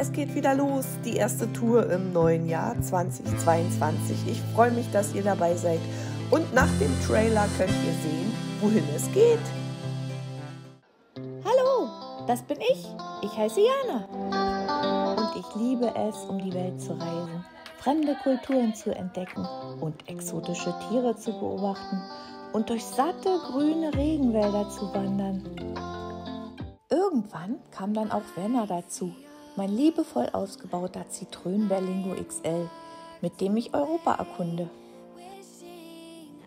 Es geht wieder los, die erste Tour im neuen Jahr 2022. Ich freue mich, dass ihr dabei seid. Und nach dem Trailer könnt ihr sehen, wohin es geht. Hallo, das bin ich. Ich heiße Jana. Und ich liebe es, um die Welt zu reisen, fremde Kulturen zu entdecken und exotische Tiere zu beobachten und durch satte grüne Regenwälder zu wandern. Irgendwann kam dann auch Werner dazu, mein liebevoll ausgebauter Zitrön Berlingo XL, mit dem ich Europa erkunde.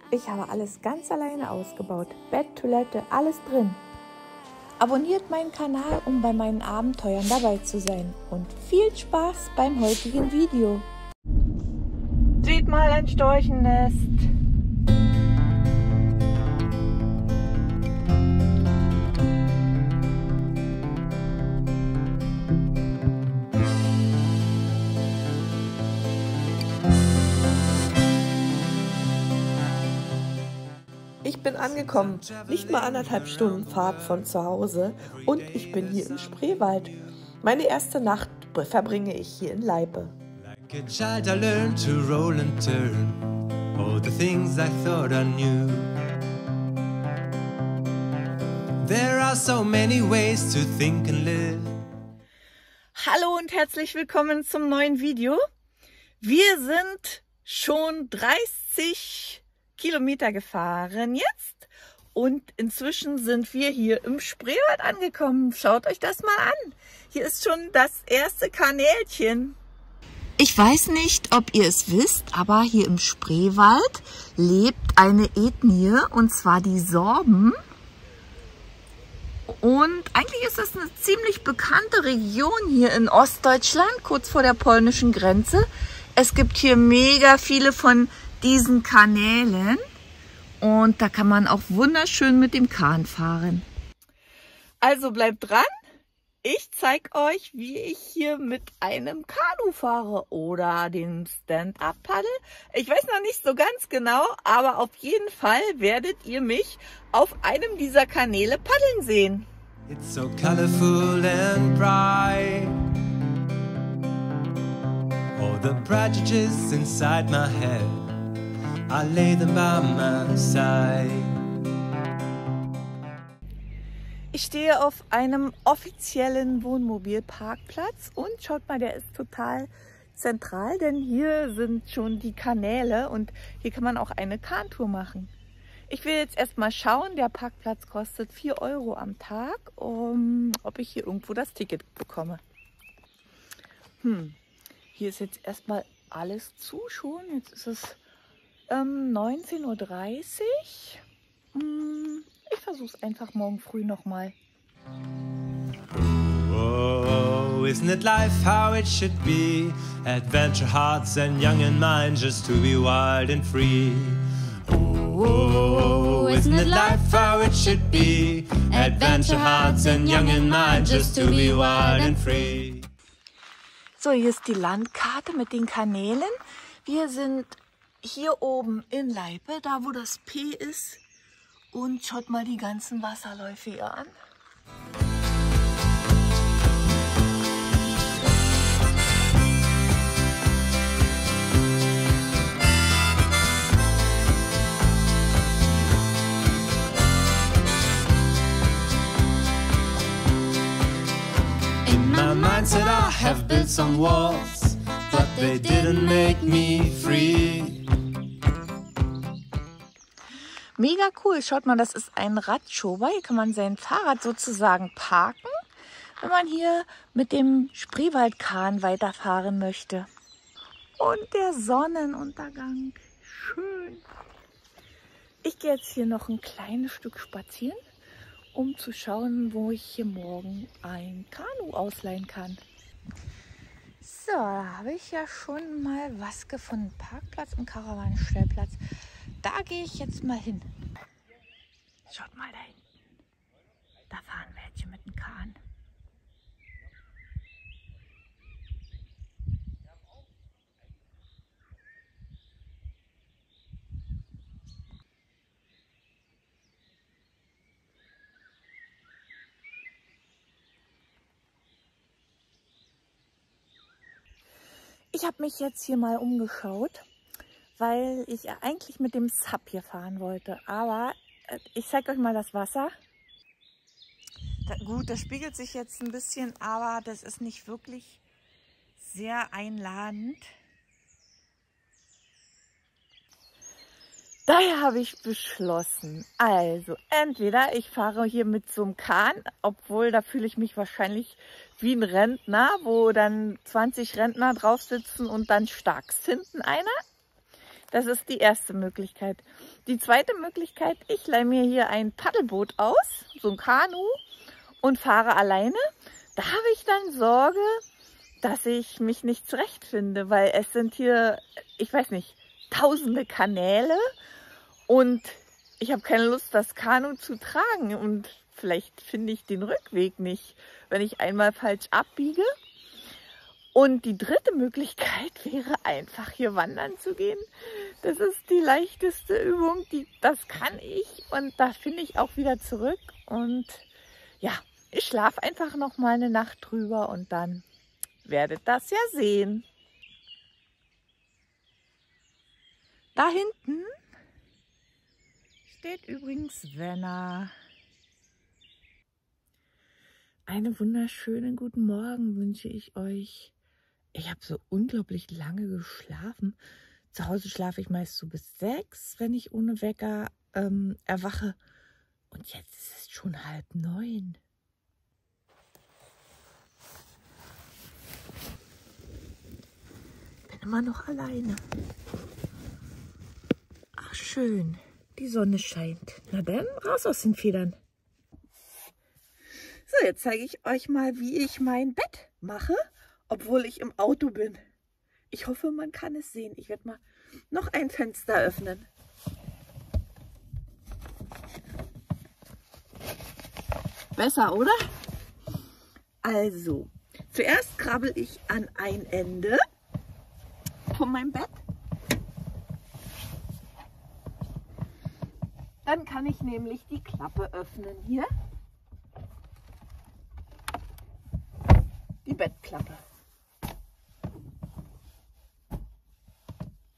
Ich habe alles ganz alleine ausgebaut, Bett, Toilette, alles drin. Abonniert meinen Kanal, um bei meinen Abenteuern dabei zu sein und viel Spaß beim heutigen Video. Seht mal ein Storchennest. Ich bin angekommen, nicht mal anderthalb Stunden Fahrt von zu Hause und ich bin hier im Spreewald. Meine erste Nacht verbringe ich hier in Leipe. Like a child I learned to roll and turn All the things I thought I knew There are so many ways to think and live Hallo und herzlich willkommen zum neuen Video. Wir sind schon 30 Kilometer gefahren jetzt. Und inzwischen sind wir hier im Spreewald angekommen. Schaut euch das mal an. Hier ist schon das erste Kanälchen. Ich weiß nicht, ob ihr es wisst, aber hier im Spreewald lebt eine Ethnie, und zwar die Sorben. Und eigentlich ist das eine ziemlich bekannte Region hier in Ostdeutschland, kurz vor der polnischen Grenze. Es gibt hier mega viele von diesen Kanälen. Und da kann man auch wunderschön mit dem Kahn fahren. Also bleibt dran. Ich zeige euch, wie ich hier mit einem Kanu fahre oder dem Stand-Up-Paddle. Ich weiß noch nicht so ganz genau, aber auf jeden Fall werdet ihr mich auf einem dieser Kanäle paddeln sehen. It's so colorful and bright All the prejudice inside my head I lay them by my side. Ich stehe auf einem offiziellen Wohnmobilparkplatz und schaut mal, der ist total zentral, denn hier sind schon die Kanäle und hier kann man auch eine Kahntour machen. Ich will jetzt erstmal schauen, der Parkplatz kostet 4 Euro am Tag, um, ob ich hier irgendwo das Ticket bekomme. Hm, hier ist jetzt erstmal alles zu schon. Jetzt ist es ähm, 19.30 Uhr. Hm, ich versuche es einfach morgen früh nochmal. Oh, isn't it life how it should be? Adventure hearts and young in mind just to be wild and free. Oh, isn't it life how it should be? Adventure hearts and young in mind just to be wild and free. So, hier ist die Landkarte mit den Kanälen. Wir sind hier oben in Leipe, da wo das P ist. Und schaut mal die ganzen Wasserläufe hier an. In my mindset I have built some walls, they didn't make me free. Mega cool. Schaut mal, das ist ein Radschober. Hier kann man sein Fahrrad sozusagen parken, wenn man hier mit dem Spreewaldkahn weiterfahren möchte. Und der Sonnenuntergang. Schön. Ich gehe jetzt hier noch ein kleines Stück spazieren, um zu schauen, wo ich hier morgen ein Kanu ausleihen kann. So, da habe ich ja schon mal was gefunden. Parkplatz und Karawanenstellplatz da gehe ich jetzt mal hin. Schaut mal da hinten. Da fahren welche mit dem Kahn. Ich habe mich jetzt hier mal umgeschaut, weil ich eigentlich mit dem Sub hier fahren wollte. Aber äh, ich zeige euch mal das Wasser. Da, gut, das spiegelt sich jetzt ein bisschen, aber das ist nicht wirklich sehr einladend. Daher habe ich beschlossen, also entweder ich fahre hier mit so einem Kahn, obwohl da fühle ich mich wahrscheinlich wie ein Rentner, wo dann 20 Rentner drauf sitzen und dann stark hinten einer. Das ist die erste Möglichkeit. Die zweite Möglichkeit, ich leihe mir hier ein Paddelboot aus, so ein Kanu und fahre alleine. Da habe ich dann Sorge, dass ich mich nicht zurechtfinde, weil es sind hier, ich weiß nicht, tausende Kanäle und ich habe keine Lust, das Kanu zu tragen und vielleicht finde ich den Rückweg nicht, wenn ich einmal falsch abbiege. Und die dritte Möglichkeit wäre einfach hier wandern zu gehen. Das ist die leichteste Übung, die, das kann ich und da finde ich auch wieder zurück. Und ja, ich schlafe einfach noch mal eine Nacht drüber und dann werdet das ja sehen. Da hinten steht übrigens Wenner. Einen wunderschönen guten Morgen wünsche ich euch. Ich habe so unglaublich lange geschlafen. Zu Hause schlafe ich meist so bis sechs, wenn ich ohne Wecker ähm, erwache. Und jetzt ist es schon halb neun. Bin immer noch alleine. Ach, schön. Die Sonne scheint. Na dann, raus aus den Federn. So, jetzt zeige ich euch mal, wie ich mein Bett mache, obwohl ich im Auto bin. Ich hoffe, man kann es sehen. Ich werde mal noch ein Fenster öffnen. Besser, oder? Also, zuerst krabbel ich an ein Ende von meinem Bett Dann kann ich nämlich die Klappe öffnen hier. Die Bettklappe.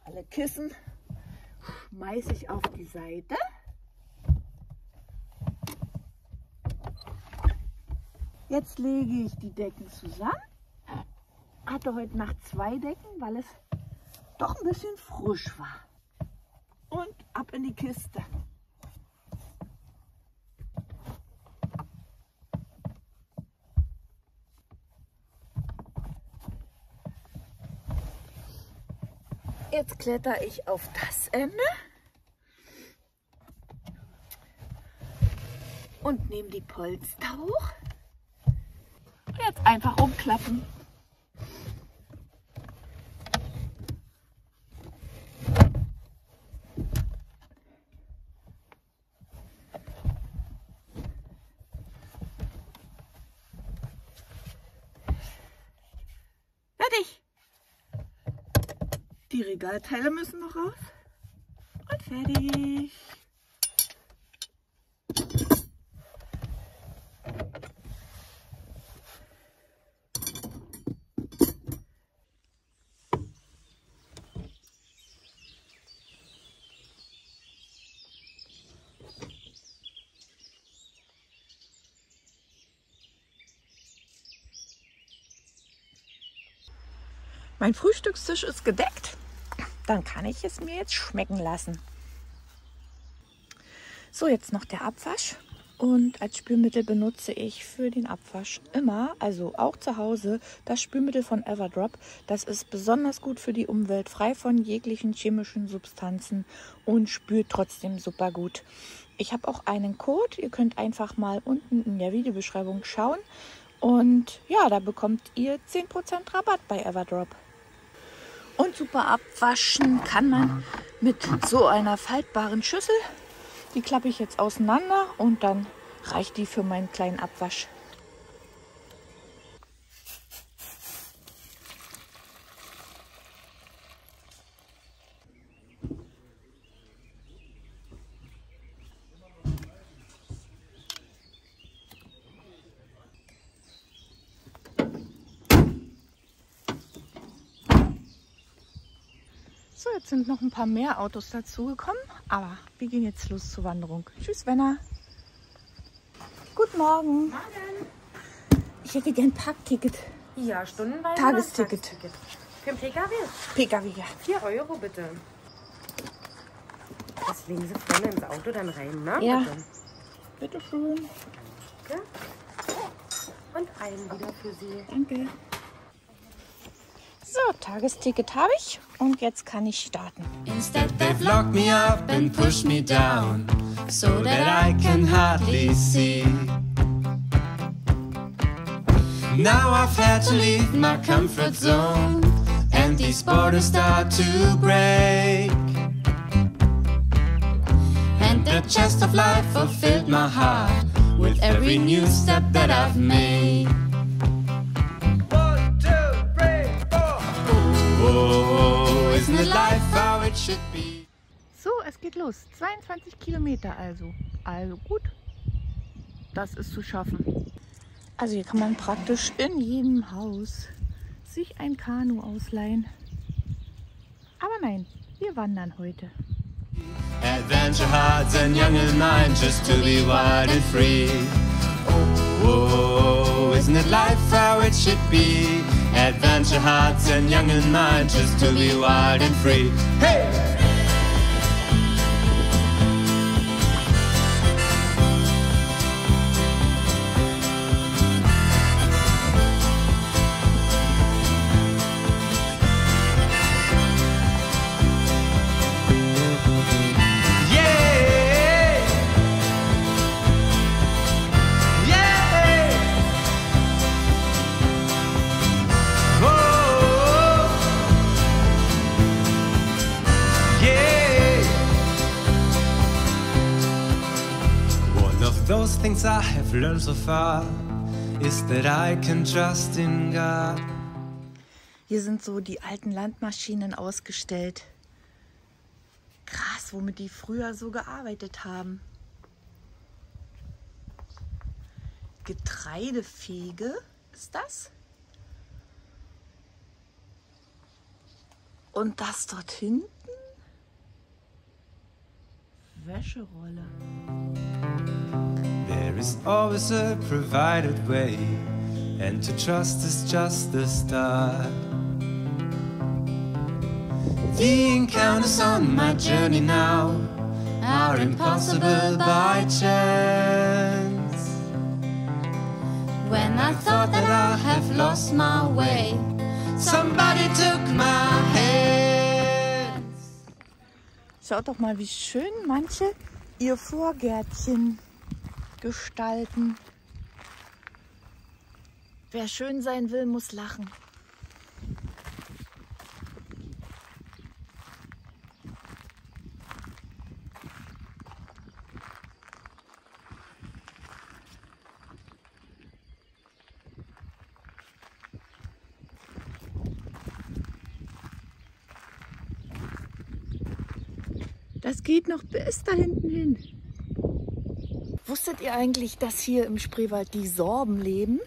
Alle Kissen schmeiße ich auf die Seite. Jetzt lege ich die Decken zusammen. Hatte heute Nacht zwei Decken, weil es doch ein bisschen frisch war. Und ab in die Kiste. Jetzt kletter ich auf das Ende und nehme die Polster hoch. Jetzt einfach umklappen. Die Regalteile müssen noch raus. Und fertig. Mein Frühstückstisch ist gedeckt dann kann ich es mir jetzt schmecken lassen. So, jetzt noch der Abwasch. Und als Spülmittel benutze ich für den Abwasch immer, also auch zu Hause, das Spülmittel von Everdrop. Das ist besonders gut für die Umwelt, frei von jeglichen chemischen Substanzen und spült trotzdem super gut. Ich habe auch einen Code, ihr könnt einfach mal unten in der Videobeschreibung schauen. Und ja, da bekommt ihr 10% Rabatt bei Everdrop. Und super abwaschen kann man mit so einer faltbaren Schüssel. Die klappe ich jetzt auseinander und dann reicht die für meinen kleinen Abwasch. Sind noch ein paar mehr Autos dazugekommen, aber wir gehen jetzt los zur Wanderung. Tschüss, Wenner. Guten Morgen. Morgen. Ich hätte gern ein Parkticket. Ja, stundenweise. Tagesticket. Tagesticket. Für den PKW. PKW, ja. 4 Euro bitte. Das legen Sie vorne ins Auto dann rein, ne? Ja. Bitte. Bitte schön. Danke. Und einen wieder für Sie. Danke. So, Tagesticket habe ich und jetzt kann ich starten. Instead, they've locked me up and pushed me down so that I can hardly see. Now I've had to leave my comfort zone, and these borders start to break. And the chest of life fulfilled my heart with every new step that I've made. Es geht los. 22 Kilometer also. Also gut. Das ist zu schaffen. Also hier kann man praktisch in jedem Haus sich ein Kanu ausleihen. Aber nein, wir wandern heute. Adventure hearts and young in mind just to be wild and free. Oh, isn't it life how it should be? Adventure hearts and young in mind just to be wild and free. Hey! Learned so far is that I can trust in God. Hier sind so die alten Landmaschinen ausgestellt. Krass, womit die früher so gearbeitet haben. Getreidefege ist das? Und das dort hinten? Wäscherolle. There is always a provided way, and to trust is just the start. The encounters on my journey now are impossible by chance. When I thought that I have lost my way, somebody took my hands. Schaut doch mal, wie schön manche ihr Vorgärtchen gestalten. Wer schön sein will, muss lachen. Das geht noch bis da hinten hin. Wusstet ihr eigentlich, dass hier im Spreewald die Sorben leben?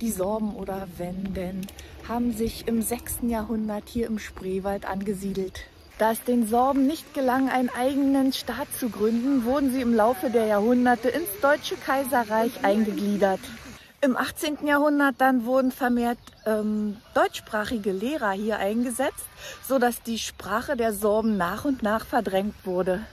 Die Sorben oder Wenden haben sich im 6. Jahrhundert hier im Spreewald angesiedelt. Da es den Sorben nicht gelang, einen eigenen Staat zu gründen, wurden sie im Laufe der Jahrhunderte ins Deutsche Kaiserreich eingegliedert. Im 18. Jahrhundert dann wurden vermehrt ähm, deutschsprachige Lehrer hier eingesetzt, sodass die Sprache der Sorben nach und nach verdrängt wurde.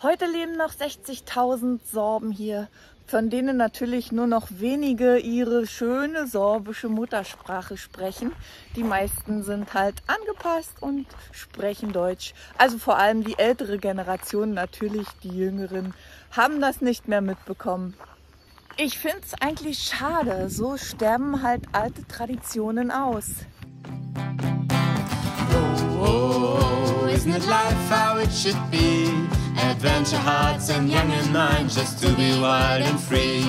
Heute leben noch 60.000 Sorben hier, von denen natürlich nur noch wenige ihre schöne sorbische Muttersprache sprechen. Die meisten sind halt angepasst und sprechen Deutsch. Also vor allem die ältere Generation, natürlich die jüngeren, haben das nicht mehr mitbekommen. Ich finde es eigentlich schade, so sterben halt alte Traditionen aus. Oh, isn't it life how it should be? Adventure hearts and young in mind just to be wild and free.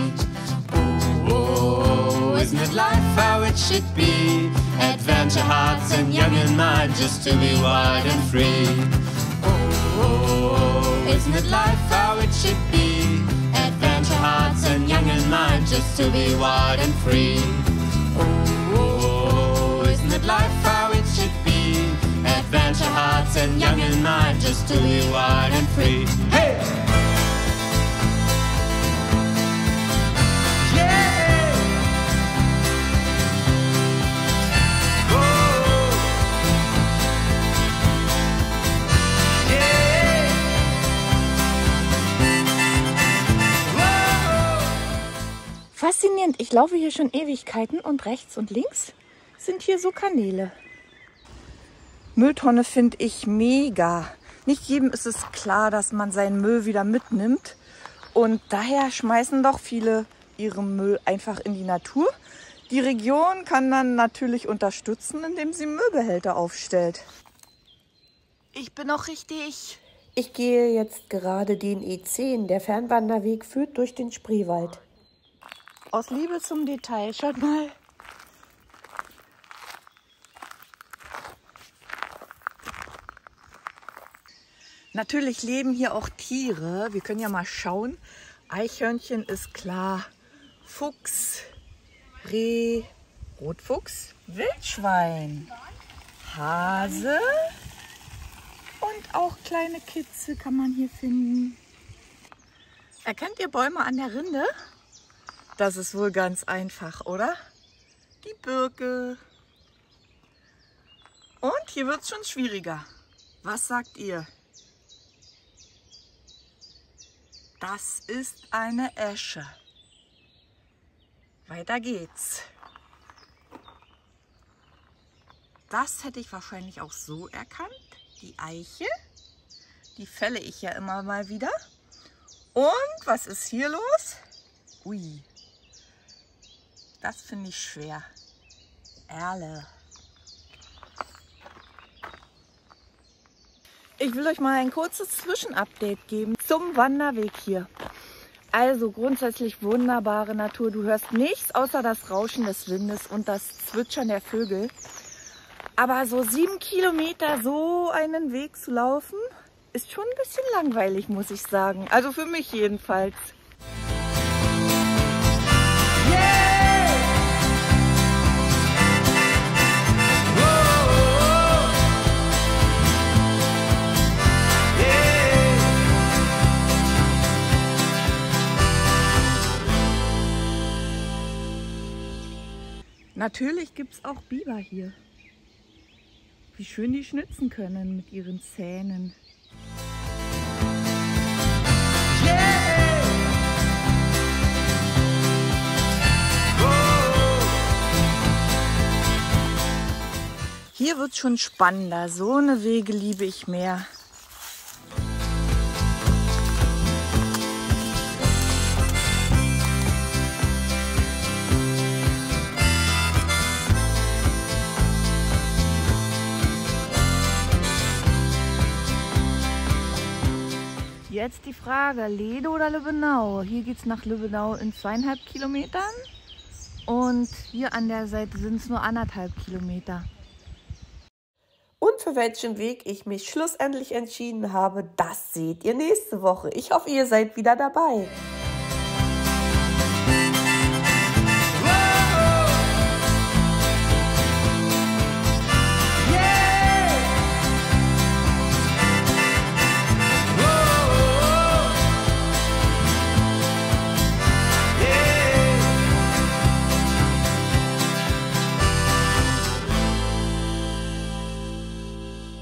Oh, isn't it life how it should be? Adventure hearts and young in mind just to be wild and free. Oh, isn't it life how it should be? Adventure hearts and young in mind just to be wild and free. And young in mind, just to be wild and free. Hey! Faszinierend. Ich laufe hier schon Ewigkeiten und rechts und links sind hier so Kanäle. Mülltonne finde ich mega. Nicht jedem ist es klar, dass man seinen Müll wieder mitnimmt. Und daher schmeißen doch viele ihren Müll einfach in die Natur. Die Region kann dann natürlich unterstützen, indem sie Müllbehälter aufstellt. Ich bin auch richtig. Ich gehe jetzt gerade den E10. Der Fernwanderweg führt durch den Spreewald. Aus Liebe zum Detail. Schaut mal. Natürlich leben hier auch Tiere. Wir können ja mal schauen. Eichhörnchen ist klar. Fuchs, Reh, Rotfuchs, Wildschwein, Hase und auch kleine Kitze kann man hier finden. Erkennt ihr Bäume an der Rinde? Das ist wohl ganz einfach, oder? Die Birke. Und hier wird es schon schwieriger. Was sagt ihr? Das ist eine Esche. Weiter geht's. Das hätte ich wahrscheinlich auch so erkannt. Die Eiche. Die fälle ich ja immer mal wieder. Und was ist hier los? Ui. Das finde ich schwer. Erle. Ich will euch mal ein kurzes Zwischenupdate geben zum Wanderweg hier. Also grundsätzlich wunderbare Natur. Du hörst nichts außer das Rauschen des Windes und das Zwitschern der Vögel. Aber so sieben Kilometer so einen Weg zu laufen, ist schon ein bisschen langweilig, muss ich sagen. Also für mich jedenfalls. Natürlich gibt es auch Biber hier. Wie schön die schnitzen können mit ihren Zähnen. Hier wird es schon spannender. So eine Wege liebe ich mehr. Jetzt die Frage, Lede oder Lübbenau? Hier geht es nach Lübbenau in zweieinhalb Kilometern und hier an der Seite sind es nur anderthalb Kilometer. Und für welchen Weg ich mich schlussendlich entschieden habe, das seht ihr nächste Woche. Ich hoffe, ihr seid wieder dabei.